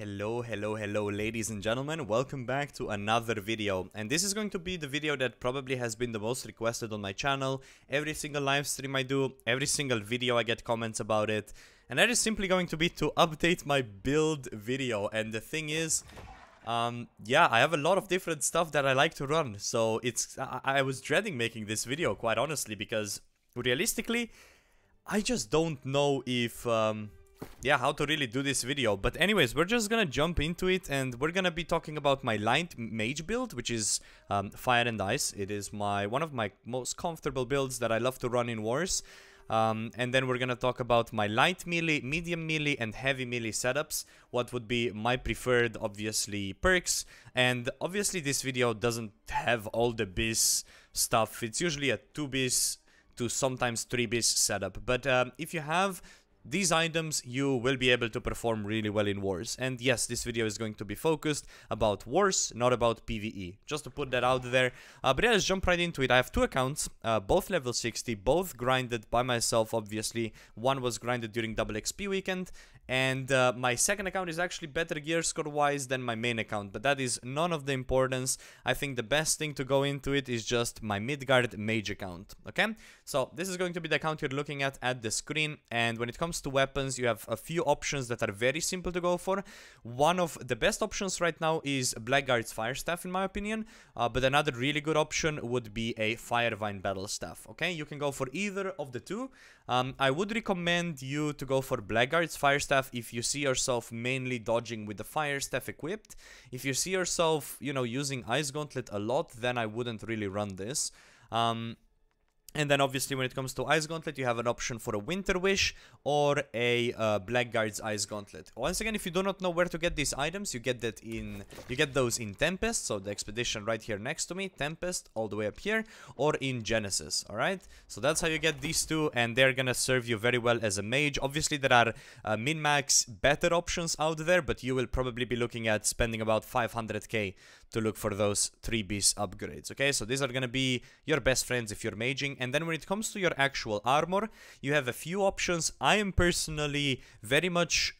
Hello, hello, hello, ladies and gentlemen. Welcome back to another video. And this is going to be the video that probably has been the most requested on my channel. Every single live stream I do, every single video I get comments about it. And that is simply going to be to update my build video. And the thing is, um, yeah, I have a lot of different stuff that I like to run. So it's, I, I was dreading making this video, quite honestly, because realistically, I just don't know if, um, yeah, how to really do this video. But anyways, we're just gonna jump into it and we're gonna be talking about my light mage build, which is um, fire and ice. It is my one of my most comfortable builds that I love to run in wars. Um, and then we're gonna talk about my light melee, medium melee, and heavy melee setups. What would be my preferred, obviously, perks. And obviously, this video doesn't have all the bis stuff. It's usually a 2 bis to sometimes 3 bis setup. But um, if you have these items you will be able to perform really well in wars. And yes this video is going to be focused about wars not about pve just to put that out there. Uh, but yeah let's jump right into it. I have two accounts uh, both level 60 both grinded by myself obviously. One was grinded during double xp weekend and uh, my second account is actually better gear score wise than my main account but that is none of the importance i think the best thing to go into it is just my midgard mage account okay so this is going to be the account you're looking at at the screen and when it comes to weapons, you have a few options that are very simple to go for. One of the best options right now is Blackguard's Fire Staff, in my opinion. Uh, but another really good option would be a Firevine Battle Staff. Okay, you can go for either of the two. Um, I would recommend you to go for Blackguard's Fire Staff if you see yourself mainly dodging with the Fire Staff equipped. If you see yourself, you know, using Ice Gauntlet a lot, then I wouldn't really run this. Um, and then obviously when it comes to Ice Gauntlet, you have an option for a Winter Wish or a uh, Blackguard's Ice Gauntlet. Once again, if you do not know where to get these items, you get that in you get those in Tempest, so the expedition right here next to me, Tempest, all the way up here, or in Genesis, alright? So that's how you get these two, and they're gonna serve you very well as a mage. Obviously, there are uh, min-max better options out there, but you will probably be looking at spending about 500k to look for those 3 bis upgrades, okay? So these are gonna be your best friends if you're maging, and then when it comes to your actual armor, you have a few options. I am personally very much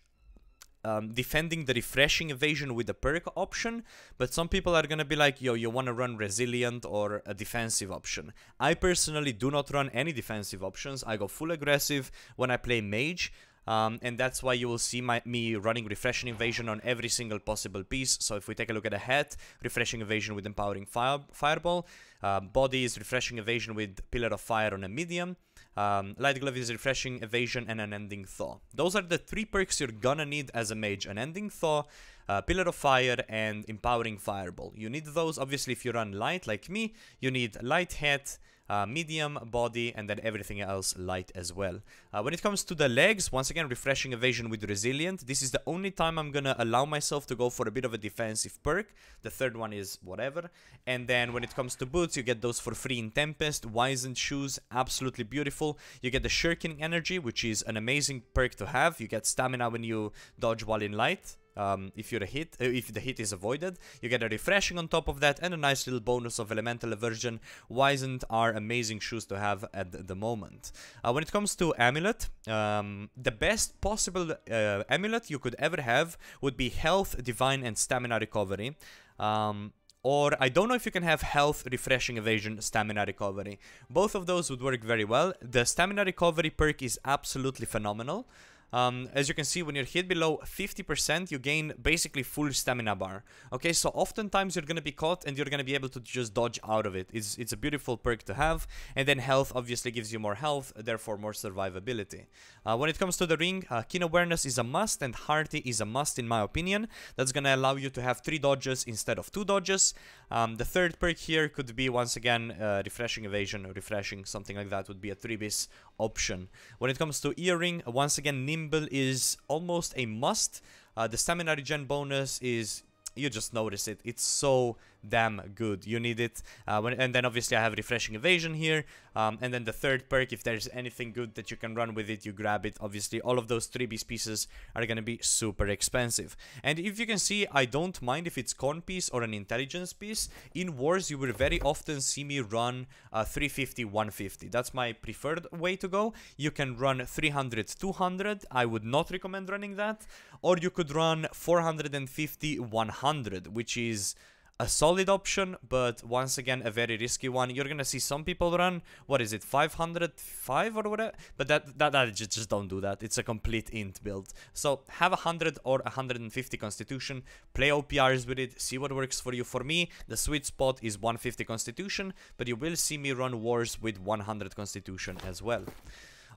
um, defending the refreshing evasion with the perk option, but some people are gonna be like, yo, you wanna run resilient or a defensive option. I personally do not run any defensive options. I go full aggressive when I play mage, um, and that's why you will see my, me running Refreshing Evasion on every single possible piece. So if we take a look at a head, Refreshing Evasion with Empowering fire, Fireball. Uh, body is Refreshing Evasion with Pillar of Fire on a medium. Um, Light Glove is Refreshing Evasion and an Ending Thaw. Those are the three perks you're gonna need as a mage. An Ending Thaw, uh, Pillar of Fire, and Empowering Fireball. You need those, obviously, if you run light like me, you need Light Head, uh, medium body, and then everything else light as well. Uh, when it comes to the legs, once again, refreshing evasion with resilient. This is the only time I'm gonna allow myself to go for a bit of a defensive perk. The third one is whatever. And then when it comes to boots, you get those for free in Tempest. Wizened shoes, absolutely beautiful. You get the Shirking Energy, which is an amazing perk to have. You get stamina when you dodge while in light. Um, if you're a hit, uh, if the hit is avoided, you get a refreshing on top of that and a nice little bonus of elemental aversion. Wizened are amazing shoes to have at the moment. Uh, when it comes to amulet, um, the best possible uh, amulet you could ever have would be health, divine, and stamina recovery. Um, or I don't know if you can have health, refreshing evasion, stamina recovery. Both of those would work very well. The stamina recovery perk is absolutely phenomenal. Um, as you can see, when you're hit below 50%, you gain basically full stamina bar. Okay, so oftentimes you're gonna be caught and you're gonna be able to just dodge out of it. It's, it's a beautiful perk to have. And then health obviously gives you more health, therefore more survivability. Uh, when it comes to the ring, uh, keen awareness is a must and hearty is a must in my opinion. That's gonna allow you to have 3 dodges instead of 2 dodges. Um, the third perk here could be once again uh, refreshing evasion or refreshing, something like that would be a 3 bis option. When it comes to earring, once again is almost a must. Uh, the stamina regen bonus is you just notice it. It's so damn good. You need it. Uh, when, and then obviously I have refreshing evasion here. Um, and then the third perk, if there's anything good that you can run with it, you grab it. Obviously, all of those 3 beast pieces are going to be super expensive. And if you can see, I don't mind if it's con piece or an intelligence piece. In wars, you will very often see me run uh, 350, 150. That's my preferred way to go. You can run 300, 200. I would not recommend running that. Or you could run 450, 100, which is a solid option, but once again, a very risky one. You're gonna see some people run, what is it, 505 or whatever? But that, that, that just, just don't do that. It's a complete int build. So have 100 or 150 constitution, play OPRs with it, see what works for you. For me, the sweet spot is 150 constitution, but you will see me run wars with 100 constitution as well.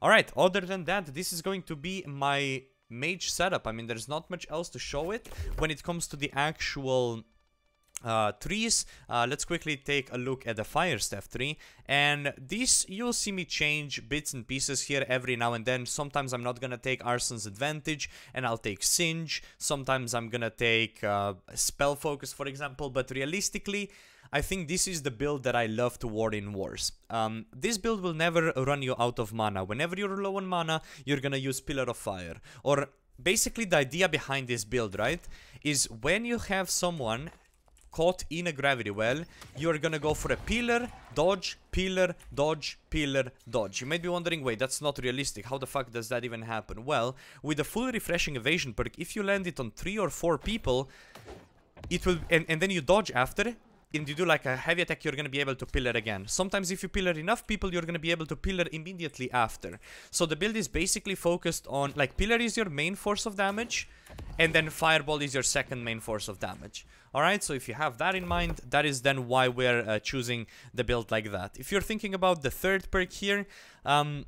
Alright, other than that, this is going to be my mage setup. I mean, there's not much else to show it when it comes to the actual uh, trees. Uh, let's quickly take a look at the fire staff tree. And this, you'll see me change bits and pieces here every now and then. Sometimes I'm not gonna take Arson's Advantage and I'll take Singe. Sometimes I'm gonna take uh, Spell Focus, for example. But realistically, I think this is the build that I love to ward in wars. Um, this build will never run you out of mana. Whenever you're low on mana, you're gonna use Pillar of Fire. Or basically the idea behind this build, right, is when you have someone caught in a gravity well, you're gonna go for a pillar, dodge, pillar, dodge, pillar, dodge. You might be wondering, wait, that's not realistic. How the fuck does that even happen? Well, with a full refreshing evasion perk, if you land it on three or four people, it will, and, and then you dodge after, and you do like a heavy attack, you're gonna be able to pillar again. Sometimes if you pillar enough people, you're gonna be able to pillar immediately after. So the build is basically focused on, like, pillar is your main force of damage, and then fireball is your second main force of damage. Alright, so if you have that in mind, that is then why we're uh, choosing the build like that. If you're thinking about the third perk here, um,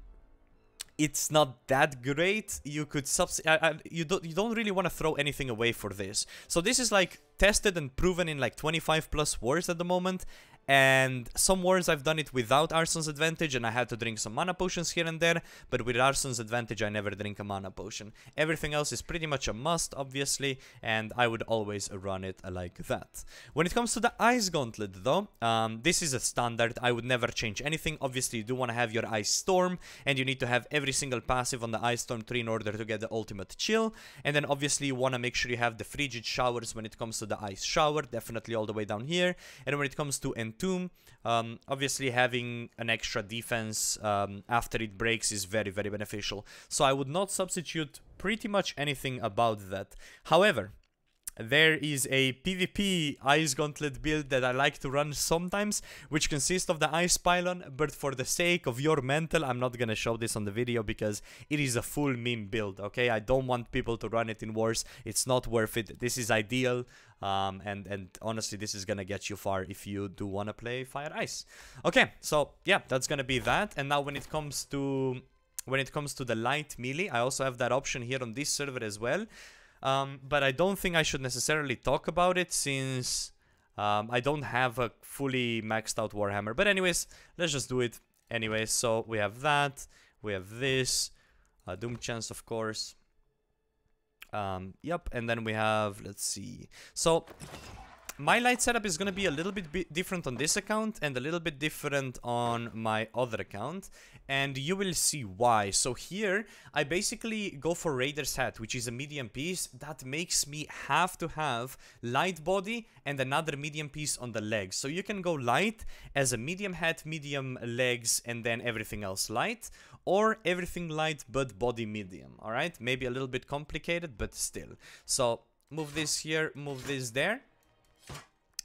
it's not that great. You could subs uh, uh, you don't you don't really want to throw anything away for this. So this is like tested and proven in like 25 plus wars at the moment and some wars I've done it without Arson's Advantage and I had to drink some mana potions here and there, but with Arson's Advantage I never drink a mana potion. Everything else is pretty much a must, obviously, and I would always run it like that. When it comes to the Ice Gauntlet though, um, this is a standard, I would never change anything. Obviously you do want to have your Ice Storm, and you need to have every single passive on the Ice Storm tree in order to get the ultimate chill, and then obviously you want to make sure you have the Frigid Showers when it comes to the Ice Shower, definitely all the way down here, and when it comes to Entomb, um, obviously having an extra defense um, after it breaks is very, very beneficial. So I would not substitute pretty much anything about that. However, there is a PvP Ice Gauntlet build that I like to run sometimes, which consists of the Ice Pylon, but for the sake of your mental, I'm not gonna show this on the video because it is a full meme build, okay? I don't want people to run it in wars, it's not worth it. This is ideal, um, and, and honestly, this is gonna get you far if you do wanna play Fire Ice. Okay, so yeah, that's gonna be that, and now when it comes to when it comes to the light melee, I also have that option here on this server as well. Um, but I don't think I should necessarily talk about it since um, I don't have a fully maxed out Warhammer. But anyways, let's just do it anyways. So we have that, we have this, Doom Chance of course. Um, yep, and then we have, let's see. So my light setup is going to be a little bit different on this account and a little bit different on my other account and you will see why. So here I basically go for Raider's Hat which is a medium piece that makes me have to have light body and another medium piece on the legs. So you can go light as a medium hat, medium legs and then everything else light or everything light but body medium, alright? Maybe a little bit complicated but still. So move this here, move this there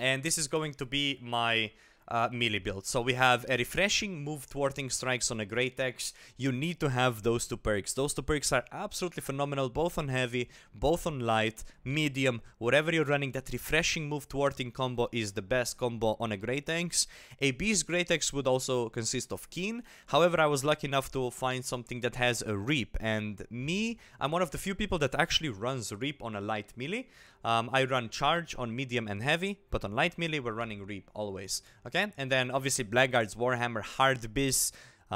and this is going to be my uh, melee build. So we have a refreshing move thwarting strikes on a Great Axe. You need to have those two perks. Those two perks are absolutely phenomenal, both on heavy, both on light, medium, whatever you're running. That refreshing move thwarting combo is the best combo on a Great Axe. A Beast Great Axe would also consist of Keen. However, I was lucky enough to find something that has a Reap. And me, I'm one of the few people that actually runs Reap on a light melee. Um, I run Charge on medium and heavy, but on light melee we're running Reap always. Okay, and then obviously Blackguard's Warhammer, Hard Beast,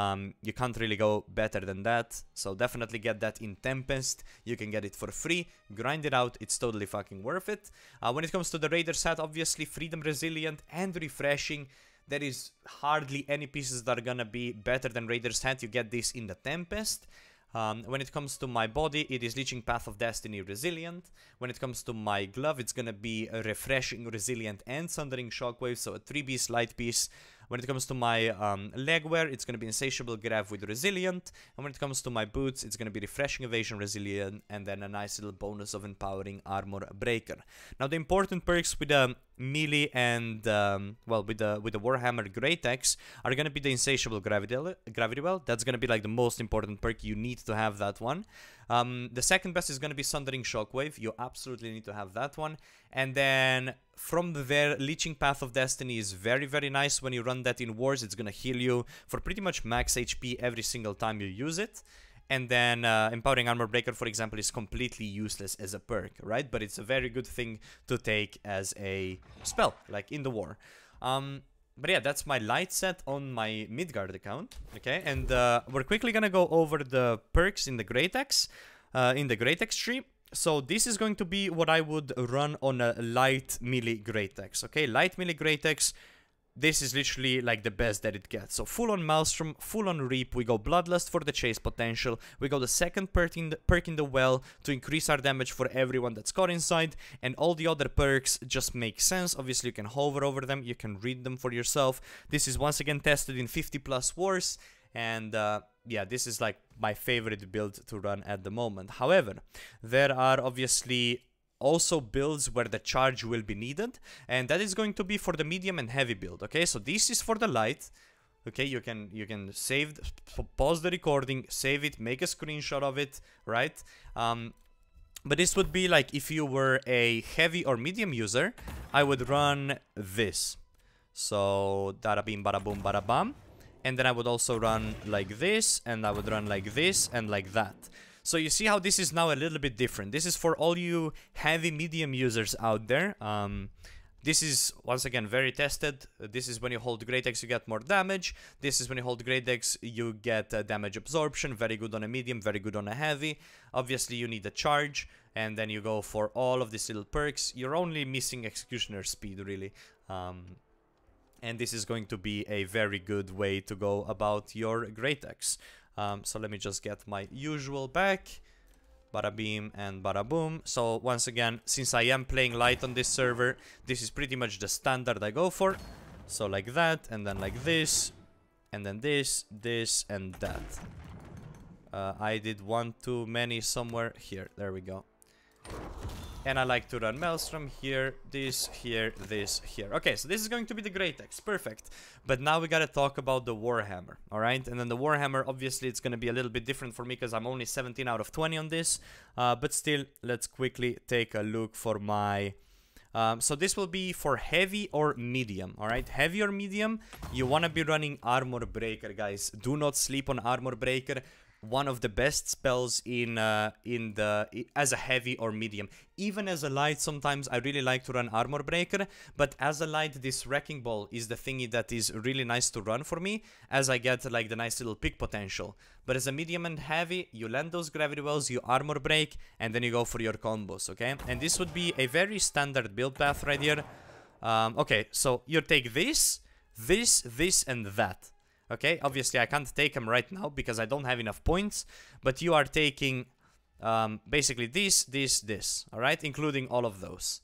Um, you can't really go better than that. So definitely get that in Tempest. You can get it for free. Grind it out. It's totally fucking worth it. Uh, when it comes to the Raider set, obviously Freedom Resilient and Refreshing there is hardly any pieces that are gonna be better than Raider's Hat. You get this in the Tempest. Um, when it comes to my body, it is Leeching Path of Destiny Resilient. When it comes to my glove, it's gonna be a Refreshing Resilient and Sundering Shockwave, so a 3-piece light piece. When it comes to my um, legwear, it's going to be Insatiable Grav with Resilient. And when it comes to my boots, it's going to be Refreshing Evasion Resilient and then a nice little bonus of Empowering Armor Breaker. Now the important perks with the melee and um, well with the with the Warhammer Great Axe are gonna be the Insatiable Gravity Gravity Well. That's gonna be like the most important perk. You need to have that one. Um, the second best is gonna be Sundering Shockwave. You absolutely need to have that one. And then from there, Leeching Path of Destiny is very very nice. When you run that in wars, it's gonna heal you for pretty much max HP every single time you use it and then uh, empowering armor breaker for example is completely useless as a perk right but it's a very good thing to take as a spell like in the war um, but yeah that's my light set on my midgard account okay? And uh, we're quickly gonna go over the perks in the great axe uh, in the great axe tree. So this is going to be what I would run on a light melee great okay? Light melee great this is literally like the best that it gets. So full on Maelstrom, full on Reap, we go Bloodlust for the chase potential, we go the second perk in the, perk in the well to increase our damage for everyone that's caught inside, and all the other perks just make sense. Obviously you can hover over them, you can read them for yourself. This is once again tested in 50 plus wars, and uh, yeah, this is like my favorite build to run at the moment. However, there are obviously also builds where the charge will be needed and that is going to be for the medium and heavy build okay? So this is for the light okay? You can you can save pause the recording save it make a screenshot of it right? Um but this would be like if you were a heavy or medium user i would run this. So dada bim bada boom bada bam and then i would also run like this and i would run like this and like that so you see how this is now a little bit different. This is for all you heavy medium users out there. Um, this is, once again, very tested. This is when you hold Great Axe, you get more damage. This is when you hold Great Axe, you get uh, damage absorption. Very good on a medium, very good on a heavy. Obviously, you need a charge, and then you go for all of these little perks. You're only missing Executioner speed, really. Um, and this is going to be a very good way to go about your Great Axe. Um, so let me just get my usual back. Bada beam and bada boom. So once again, since I am playing light on this server, this is pretty much the standard I go for. So like that, and then like this, and then this, this, and that. Uh, I did one too many somewhere. Here, there we go. And I like to run Maelstrom here, this, here, this, here. Okay, so this is going to be the Great Axe. Perfect. But now we gotta talk about the Warhammer, alright? And then the Warhammer, obviously, it's gonna be a little bit different for me because I'm only 17 out of 20 on this. Uh, but still, let's quickly take a look for my... Um, so this will be for heavy or medium, alright? Heavy or medium, you wanna be running Armor Breaker, guys. Do not sleep on Armor Breaker one of the best spells in uh, in the as a heavy or medium. Even as a light, sometimes I really like to run Armor Breaker, but as a light, this Wrecking Ball is the thingy that is really nice to run for me, as I get like the nice little pick potential. But as a medium and heavy, you land those Gravity Wells, you Armor Break, and then you go for your combos, okay? And this would be a very standard build path right here. Um, okay, so you take this, this, this, and that. Okay, obviously I can't take them right now because I don't have enough points, but you are taking um, basically this, this, this, alright, including all of those.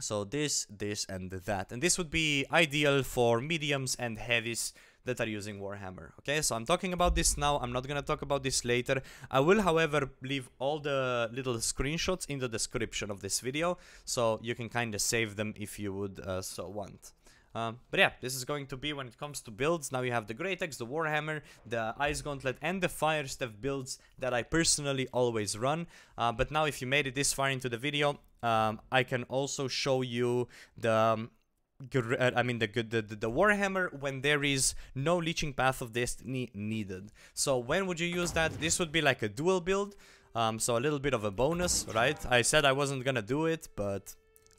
So this, this, and that. And this would be ideal for mediums and heavies that are using Warhammer. Okay, so I'm talking about this now. I'm not gonna talk about this later. I will, however, leave all the little screenshots in the description of this video, so you can kind of save them if you would uh, so want. Um, but yeah, this is going to be when it comes to builds. Now you have the Great Axe, the Warhammer, the Ice Gauntlet, and the Fire Staff builds that I personally always run. Uh, but now if you made it this far into the video, um, I can also show you the... Um, uh, I mean the, the the Warhammer when there is no Leeching Path of Destiny needed. So when would you use that? This would be like a dual build. Um, so a little bit of a bonus, right? I said I wasn't gonna do it, but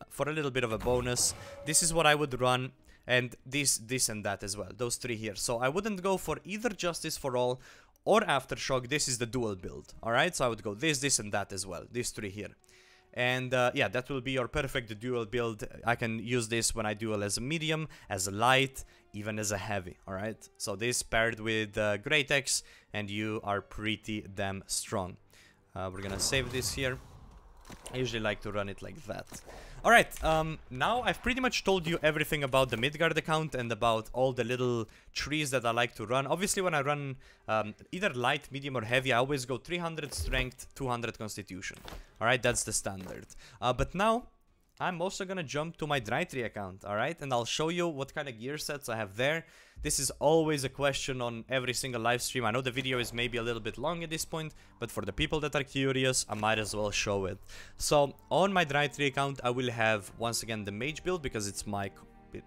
for a little bit of a bonus, this is what I would run and this, this, and that as well. Those three here. So I wouldn't go for either Justice for All or Aftershock. This is the dual build. Alright, so I would go this, this, and that as well. These three here. And uh, yeah, that will be your perfect dual build. I can use this when I duel as a medium, as a light, even as a heavy, alright? So this paired with uh, Great Axe, and you are pretty damn strong. Uh, we're gonna save this here. I usually like to run it like that. Alright, um, now I've pretty much told you everything about the Midgard account and about all the little trees that I like to run. Obviously, when I run um, either light, medium, or heavy, I always go 300 strength, 200 constitution. Alright, that's the standard. Uh, but now, I'm also gonna jump to my Drytree account, alright? And I'll show you what kind of gear sets I have there. This is always a question on every single live stream. I know the video is maybe a little bit long at this point, but for the people that are curious, I might as well show it. So, on my Drytree account, I will have, once again, the mage build, because it's my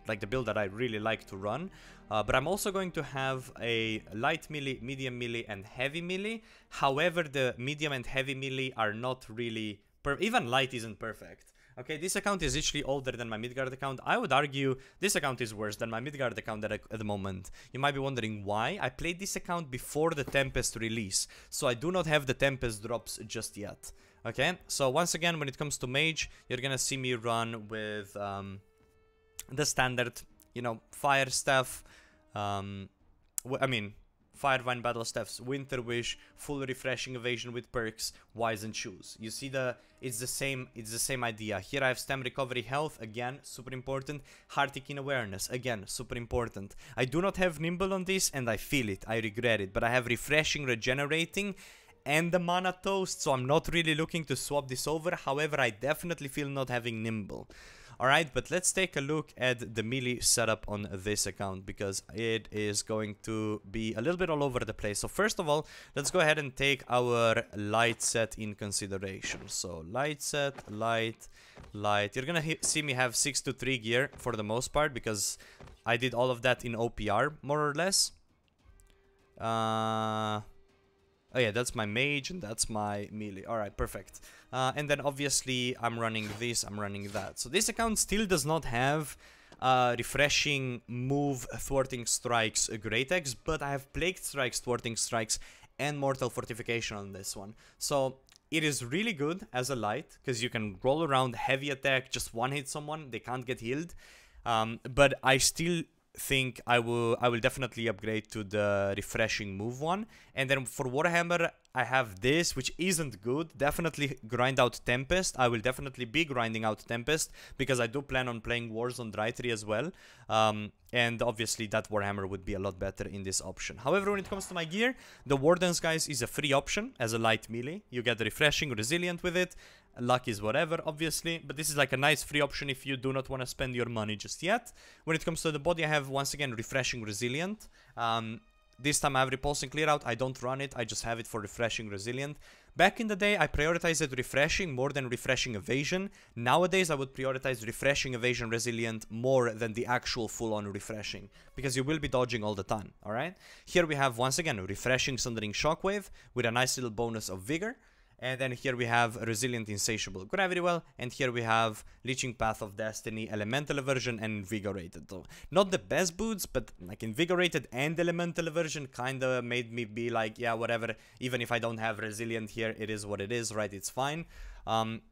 like the build that I really like to run. Uh, but I'm also going to have a light melee, medium melee, and heavy melee. However, the medium and heavy melee are not really... even light isn't perfect. Okay, this account is literally older than my Midgard account. I would argue this account is worse than my Midgard account at, at the moment. You might be wondering why. I played this account before the Tempest release, so I do not have the Tempest drops just yet. Okay, so once again, when it comes to Mage, you're gonna see me run with um, the standard, you know, Fire Staff, um, I mean, Firevine Battle Staffs, Winter Wish, full refreshing evasion with perks, Wizened Shoes. You see the it's the same it's the same idea. Here I have stem recovery health, again, super important. Hearty keen awareness, again, super important. I do not have nimble on this and I feel it, I regret it, but I have refreshing regenerating and the mana toast, so I'm not really looking to swap this over. However, I definitely feel not having nimble. Alright, but let's take a look at the melee setup on this account because it is going to be a little bit all over the place. So first of all, let's go ahead and take our light set in consideration. So light set, light, light. You're gonna see me have 6 to 3 gear for the most part because I did all of that in OPR more or less. Uh, Oh yeah, that's my mage and that's my melee. Alright, perfect. Uh, and then obviously I'm running this, I'm running that. So this account still does not have uh, refreshing move thwarting strikes great axe, but I have plague strikes, thwarting strikes, and mortal fortification on this one. So it is really good as a light, because you can roll around heavy attack, just one hit someone, they can't get healed. Um, but I still think I will I will definitely upgrade to the refreshing move one. And then for Warhammer, I have this, which isn't good. Definitely grind out Tempest. I will definitely be grinding out Tempest because I do plan on playing Wars on Drytree as well. Um, and obviously that Warhammer would be a lot better in this option. However, when it comes to my gear, the Wardens, guys, is a free option as a light melee. You get refreshing, resilient with it. Luck is whatever, obviously, but this is like a nice free option if you do not want to spend your money just yet. When it comes to the body, I have, once again, refreshing, resilient. Um, this time I have repulsing clear out, I don't run it, I just have it for refreshing resilient. Back in the day I prioritized refreshing more than refreshing evasion. Nowadays I would prioritize refreshing evasion resilient more than the actual full on refreshing. Because you will be dodging all the time, alright? Here we have once again refreshing sundering shockwave with a nice little bonus of vigor. And then here we have Resilient Insatiable Gravity Well, and here we have Leeching Path of Destiny, Elemental Aversion, and Invigorated. Not the best boots, but like Invigorated and Elemental Aversion kinda made me be like, yeah, whatever, even if I don't have Resilient here, it is what it is, right, it's fine. Um,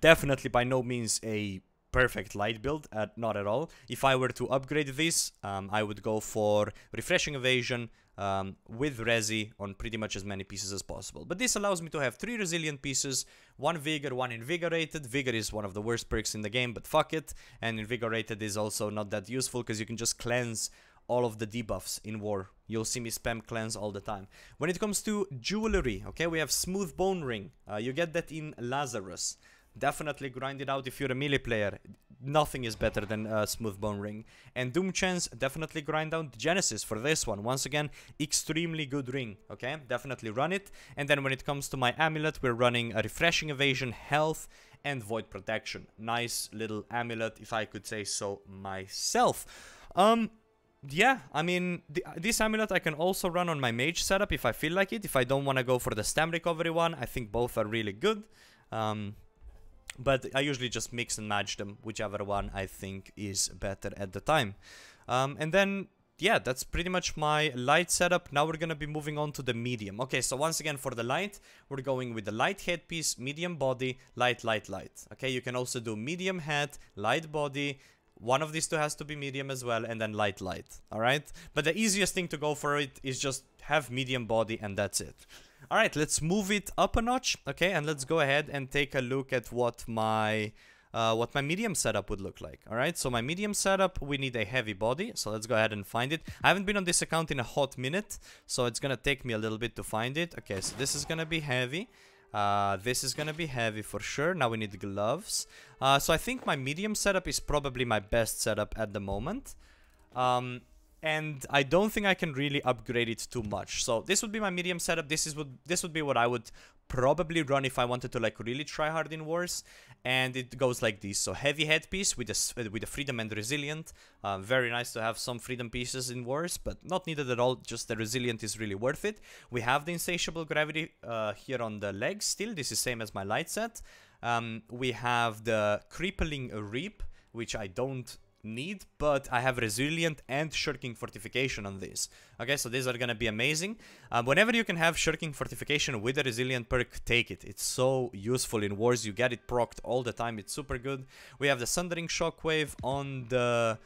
definitely by no means a perfect light build, uh, not at all. If I were to upgrade this, um, I would go for Refreshing Evasion, um, with Resi on pretty much as many pieces as possible. But this allows me to have three resilient pieces, one Vigor, one Invigorated. Vigor is one of the worst perks in the game, but fuck it. And Invigorated is also not that useful because you can just cleanse all of the debuffs in war. You'll see me spam cleanse all the time. When it comes to jewelry, okay, we have Smooth Bone Ring. Uh, you get that in Lazarus. Definitely grind it out if you're a melee player nothing is better than uh, Smooth Bone Ring. And Doom Chance, definitely grind down Genesis for this one. Once again, extremely good ring, okay? Definitely run it. And then when it comes to my amulet, we're running a Refreshing Evasion, Health, and Void Protection. Nice little amulet, if I could say so myself. Um, yeah, I mean, the, this amulet I can also run on my mage setup if I feel like it. If I don't want to go for the stem recovery one, I think both are really good. Um, but I usually just mix and match them, whichever one I think is better at the time. Um, and then yeah, that's pretty much my light setup. Now we're gonna be moving on to the medium. Okay, so once again for the light, we're going with the light headpiece, medium body, light, light, light. Okay, you can also do medium head, light body, one of these two has to be medium as well, and then light, light. Alright? But the easiest thing to go for it is just have medium body, and that's it. Alright, let's move it up a notch, okay? And let's go ahead and take a look at what my uh, what my medium setup would look like. All right, so my medium setup, we need a heavy body. So let's go ahead and find it. I haven't been on this account in a hot minute, so it's gonna take me a little bit to find it. Okay, so this is gonna be heavy. Uh, this is gonna be heavy for sure. Now we need gloves. Uh, so I think my medium setup is probably my best setup at the moment. Um, and I don't think I can really upgrade it too much. So this would be my medium setup. This is what this would be what I would probably run if I wanted to like really try hard in wars. And it goes like this: so heavy headpiece with a with a freedom and resilient. Uh, very nice to have some freedom pieces in wars, but not needed at all. Just the resilient is really worth it. We have the insatiable gravity uh, here on the legs. Still, this is same as my light set. Um, we have the crippling reap, which I don't need, but I have resilient and shirking fortification on this. Okay, so these are gonna be amazing. Um, whenever you can have shirking fortification with a resilient perk, take it. It's so useful in wars. You get it procced all the time. It's super good. We have the Sundering Shockwave on the...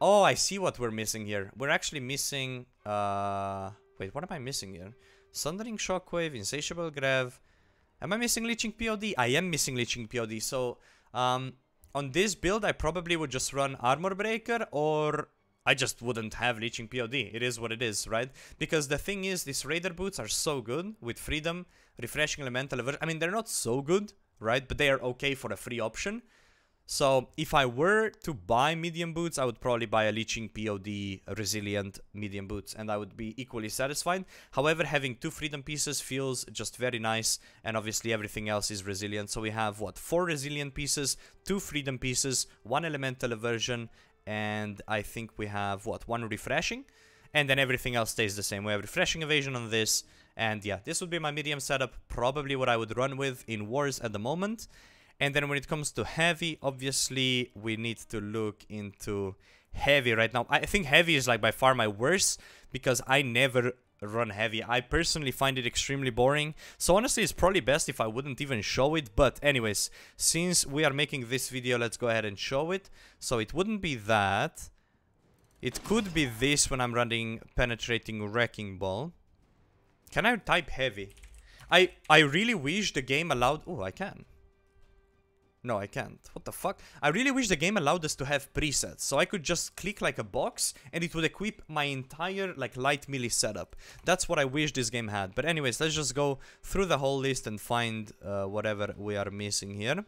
Oh, I see what we're missing here. We're actually missing... Uh... Wait, what am I missing here? Sundering Shockwave, Insatiable Grav. Am I missing Leeching POD? I am missing Leeching POD, so... Um, on this build, I probably would just run Armor Breaker or I just wouldn't have Leeching POD. It is what it is, right? Because the thing is, these Raider boots are so good with Freedom, Refreshing Elemental. I mean, they're not so good, right? But they are okay for a free option. So if I were to buy medium boots, I would probably buy a Leeching POD resilient medium boots and I would be equally satisfied. However, having two freedom pieces feels just very nice and obviously everything else is resilient. So we have what, four resilient pieces, two freedom pieces, one elemental aversion and I think we have what, one refreshing and then everything else stays the same. We have refreshing evasion on this and yeah, this would be my medium setup, probably what I would run with in wars at the moment. And then when it comes to heavy, obviously we need to look into heavy right now. I think heavy is like by far my worst because I never run heavy. I personally find it extremely boring. So honestly, it's probably best if I wouldn't even show it. But anyways, since we are making this video, let's go ahead and show it. So it wouldn't be that. It could be this when I'm running penetrating wrecking ball. Can I type heavy? I I really wish the game allowed... Oh, I can. No, I can't. What the fuck? I really wish the game allowed us to have presets, so I could just click like a box and it would equip my entire like light melee setup. That's what I wish this game had. But anyways, let's just go through the whole list and find uh, whatever we are missing here.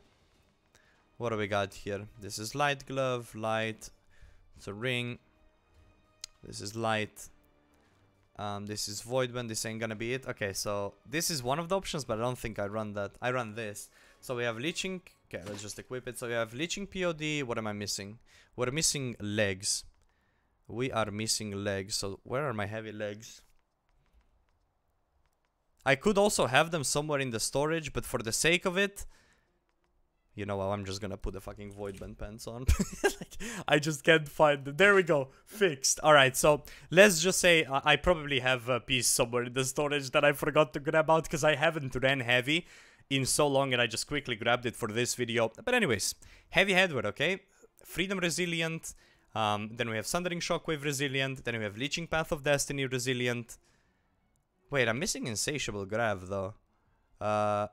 What do we got here? This is light glove, light, it's a ring. This is light. Um, this is void when this ain't gonna be it. Okay, so this is one of the options, but I don't think I run that. I run this. So we have leeching Okay, let's just equip it. So we have Leeching POD. What am I missing? We're missing legs. We are missing legs. So where are my heavy legs? I could also have them somewhere in the storage, but for the sake of it, you know what, I'm just gonna put the fucking Voidbent pants on. like, I just can't find them. There we go, fixed. Alright, so let's just say uh, I probably have a piece somewhere in the storage that I forgot to grab out because I haven't ran heavy in so long and I just quickly grabbed it for this video. But anyways, heavy headwear, okay? Freedom Resilient, um, then we have Sundering Shockwave Resilient, then we have Leeching Path of Destiny Resilient. Wait, I'm missing Insatiable Grav though. Uh,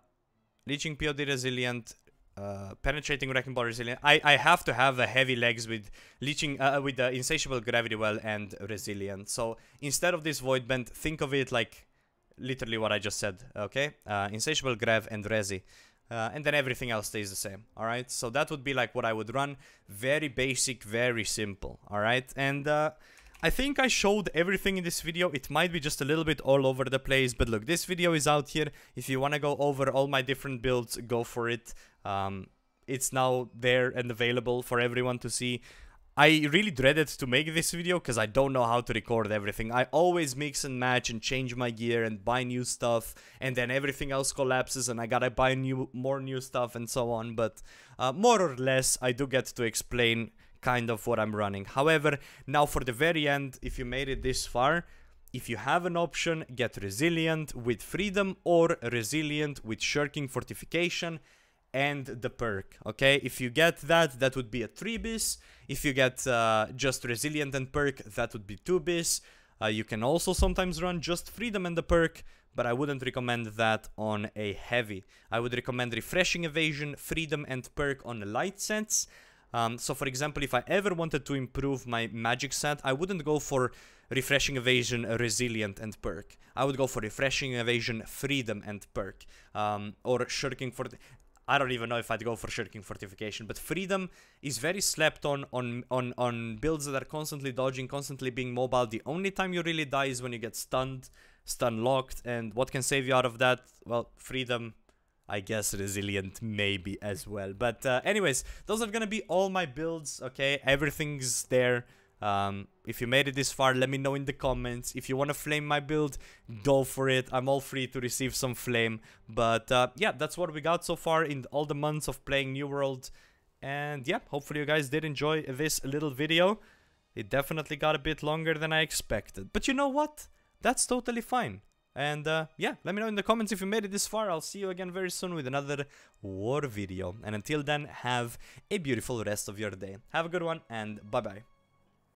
Leeching POD Resilient, uh, penetrating wrecking ball resilient. I, I have to have a heavy legs with leeching uh, with the insatiable gravity well and resilient. So instead of this Voidbent, think of it like literally what I just said, okay? Uh, Insatiable Grav and Resi. Uh, and then everything else stays the same, alright? So that would be like what I would run. Very basic, very simple, alright? And uh, I think I showed everything in this video. It might be just a little bit all over the place, but look, this video is out here. If you want to go over all my different builds, go for it. Um, it's now there and available for everyone to see. I really dreaded to make this video because I don't know how to record everything. I always mix and match and change my gear and buy new stuff and then everything else collapses and I gotta buy new more new stuff and so on. But uh, more or less I do get to explain kind of what I'm running. However, now for the very end, if you made it this far, if you have an option, get Resilient with Freedom or Resilient with Shirking Fortification and the perk, okay? If you get that, that would be a 3 bis. If you get uh, just Resilient and perk, that would be 2 bis. Uh, you can also sometimes run just Freedom and the perk, but I wouldn't recommend that on a heavy. I would recommend Refreshing Evasion, Freedom and perk on a light sets. Um, so for example, if I ever wanted to improve my magic set, I wouldn't go for Refreshing Evasion, Resilient and Perk. I would go for Refreshing Evasion, Freedom and Perk. Um, or Shirking for... I don't even know if I'd go for shirking fortification, but freedom is very slept on on on on builds that are constantly dodging, constantly being mobile. The only time you really die is when you get stunned, stun locked, and what can save you out of that? Well, freedom. I guess resilient maybe as well. But uh, anyways, those are gonna be all my builds. Okay, everything's there. Um, if you made it this far, let me know in the comments. If you want to flame my build, go for it. I'm all free to receive some flame. But uh, yeah, that's what we got so far in all the months of playing New World. And yeah, hopefully you guys did enjoy this little video. It definitely got a bit longer than I expected. But you know what? That's totally fine. And uh, yeah, let me know in the comments if you made it this far. I'll see you again very soon with another war video. And until then, have a beautiful rest of your day. Have a good one and bye bye.